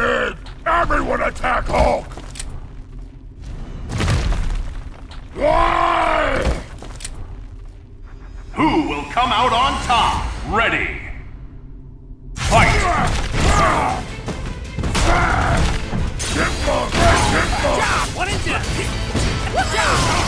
Everyone attack Hulk! Why? Who will come out on top? Ready. Fight! Chipmunk! Chipmunk! One and done.